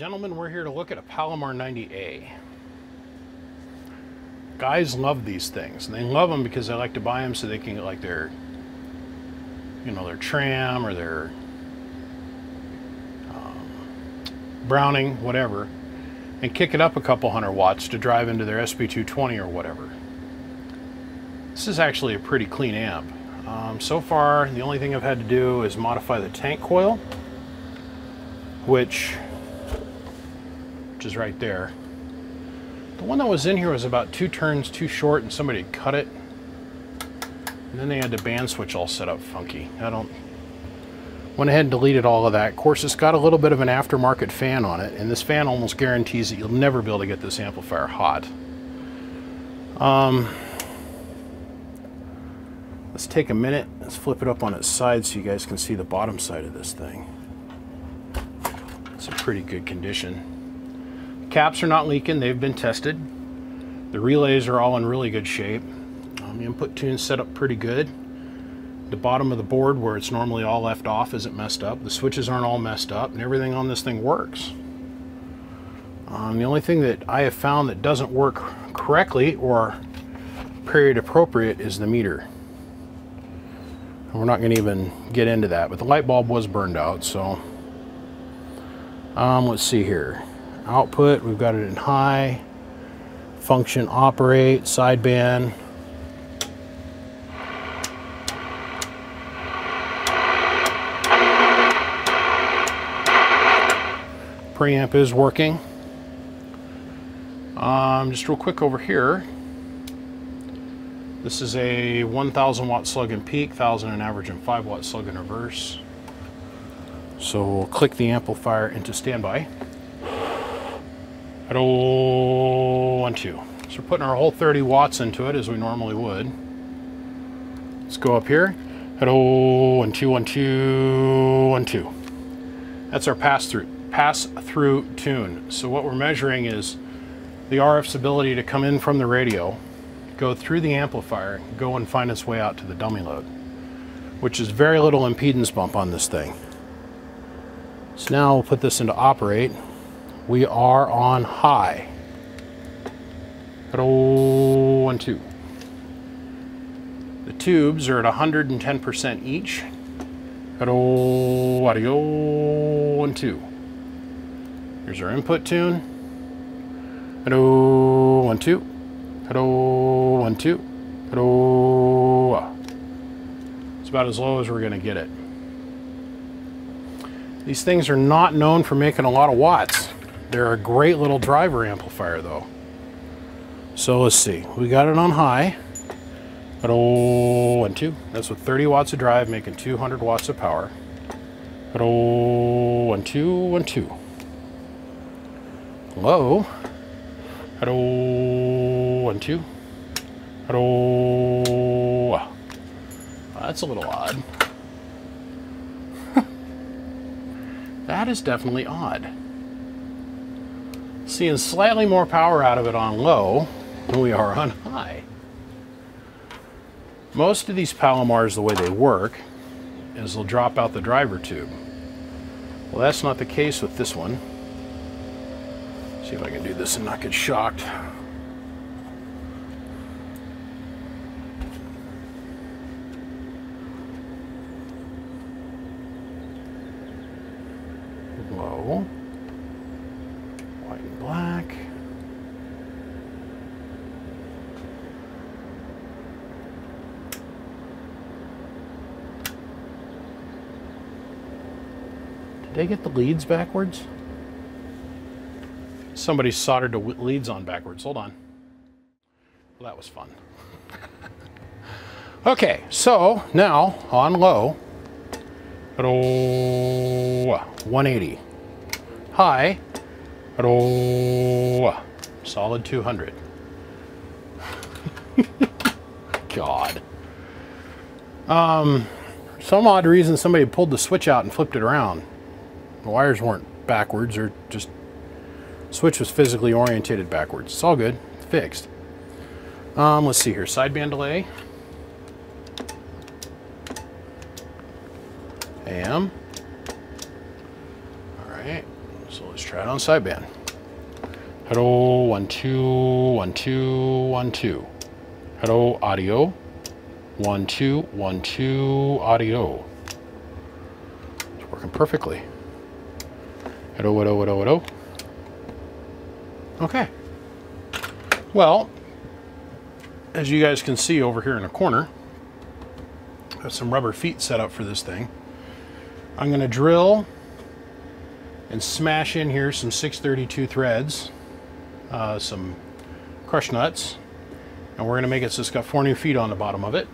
and we're here to look at a Palomar 90A. Guys love these things, and they love them because they like to buy them so they can get like their, you know, their tram or their um, Browning, whatever, and kick it up a couple hundred watts to drive into their SP220 or whatever. This is actually a pretty clean amp. Um, so far, the only thing I've had to do is modify the tank coil, which, which is right there. The one that was in here was about two turns too short and somebody cut it. And then they had the band switch all set up funky. I don't, went ahead and deleted all of that. Of course, it's got a little bit of an aftermarket fan on it, and this fan almost guarantees that you'll never be able to get this amplifier hot. Um, let's take a minute, let's flip it up on its side so you guys can see the bottom side of this thing. It's in pretty good condition. Caps are not leaking, they've been tested. The relays are all in really good shape. Um, the input tune's set up pretty good. The bottom of the board where it's normally all left off isn't messed up. The switches aren't all messed up and everything on this thing works. Um, the only thing that I have found that doesn't work correctly or period appropriate is the meter. And we're not going to even get into that, but the light bulb was burned out, so um, let's see here output. We've got it in high, function operate, sideband. Preamp is working. Um, just real quick over here. This is a 1000 watt slug and peak, 1000 in average and 5 watt slug in reverse. So we'll click the amplifier into standby. Hello, one, two. So we're putting our whole 30 watts into it as we normally would. Let's go up here. Hello, one, two, one, two, one, two. That's our pass through, pass through tune. So what we're measuring is the RF's ability to come in from the radio, go through the amplifier, go and find its way out to the dummy load, which is very little impedance bump on this thing. So now we'll put this into operate we are on high. Hello, one, two. The tubes are at 110% each. Hello, audio, one, two. Here's our input tune. Hello, one, two. Hello, one, two. Hello. Uh. It's about as low as we're going to get it. These things are not known for making a lot of watts. They're a great little driver amplifier though. So let's see, we got it on high. But oh, two. That's with 30 watts of drive, making 200 watts of power. But oh, one, two, one, two. Low. Oh, one, two. Oh, that's a little odd. that is definitely odd seeing slightly more power out of it on low than we are on high. Most of these Palomars, the way they work, is they'll drop out the driver tube. Well, that's not the case with this one. See if I can do this and not get shocked. Low. Did I get the leads backwards? Somebody soldered the leads on backwards. Hold on. Well, that was fun. okay, so now on low, 180. High, solid 200. God. Um, some odd reason somebody pulled the switch out and flipped it around. The wires weren't backwards or just switch was physically orientated backwards. It's all good. It's fixed. Um, let's see here. Sideband delay. AM. All right. So let's try it on sideband. Hello, one, two, one, two, one, two. Hello, audio. One, two, one, two, audio. It's working perfectly. Hello, hello, hello, hello. Okay. Well, as you guys can see over here in the corner, I have some rubber feet set up for this thing. I'm going to drill and smash in here some 632 threads, uh, some crush nuts, and we're going to make it so it's got four new feet on the bottom of it.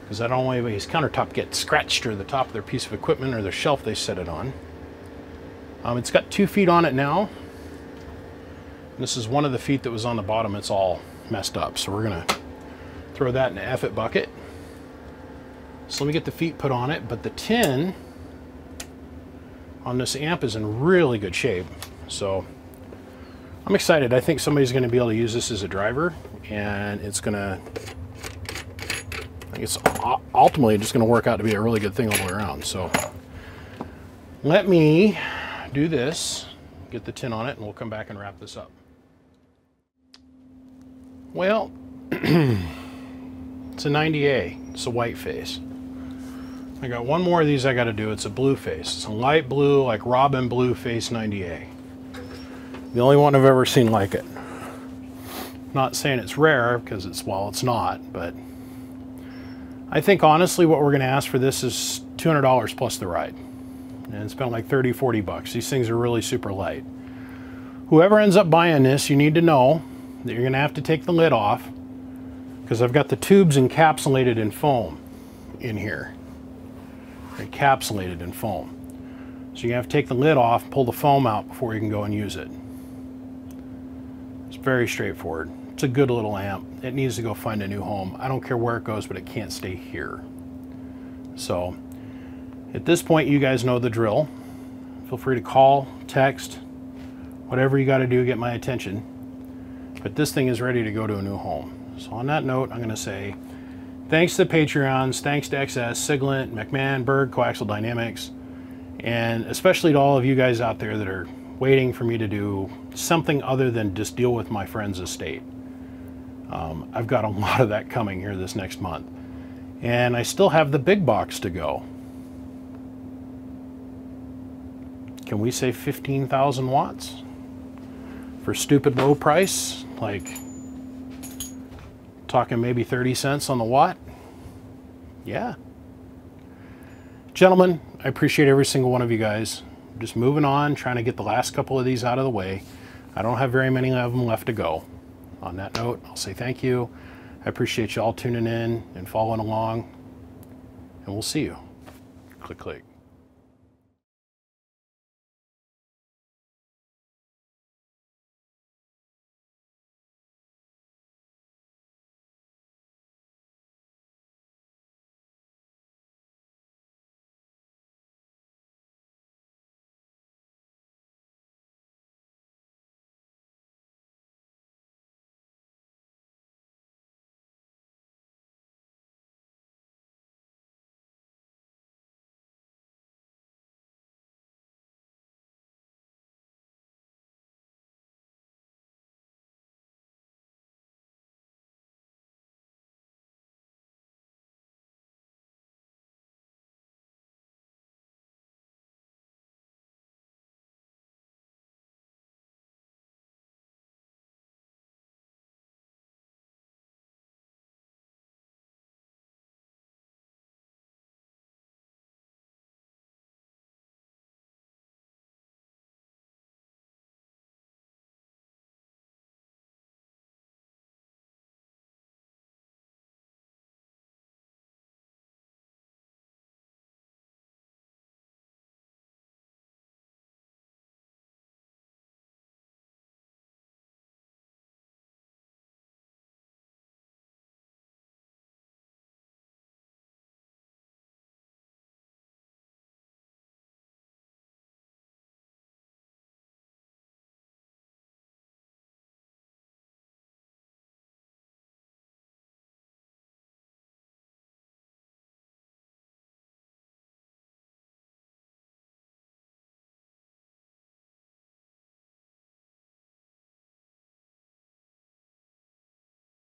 Because I don't want anybody's countertop get scratched or the top of their piece of equipment or the shelf they set it on. Um, it's got two feet on it now. This is one of the feet that was on the bottom. It's all messed up. So we're to throw that in the F-it bucket. So let me get the feet put on it. But the tin on this amp is in really good shape. So I'm excited. I think somebody's going to be able to use this as a driver. And it's going to... I think it's ultimately just going to work out to be a really good thing all the way around. So let me do this, get the tin on it, and we'll come back and wrap this up. Well, it's a 90A. It's a white face. I got one more of these I got to do. It's a blue face. It's a light blue, like robin blue face 90A. The only one I've ever seen like it. Not saying it's rare, because it's, well, it's not, but I think honestly what we're going to ask for this is $200 plus the ride. And it's like 30, 40 bucks. These things are really super light. Whoever ends up buying this, you need to know that you're going to have to take the lid off because I've got the tubes encapsulated in foam in here. Encapsulated in foam. So you have to take the lid off, pull the foam out before you can go and use it. It's very straightforward. It's a good little amp. It needs to go find a new home. I don't care where it goes, but it can't stay here. So at this point, you guys know the drill. Feel free to call, text, whatever you got to do to get my attention but this thing is ready to go to a new home. So on that note, I'm going to say thanks to Patreons, thanks to XS, Siglent, McMahon, Berg, Coaxial Dynamics, and especially to all of you guys out there that are waiting for me to do something other than just deal with my friend's estate. Um, I've got a lot of that coming here this next month. And I still have the big box to go. Can we say 15,000 watts? For stupid low price? like talking maybe 30 cents on the watt. Yeah. Gentlemen, I appreciate every single one of you guys. Just moving on, trying to get the last couple of these out of the way. I don't have very many of them left to go. On that note, I'll say thank you. I appreciate you all tuning in and following along, and we'll see you. Click, click.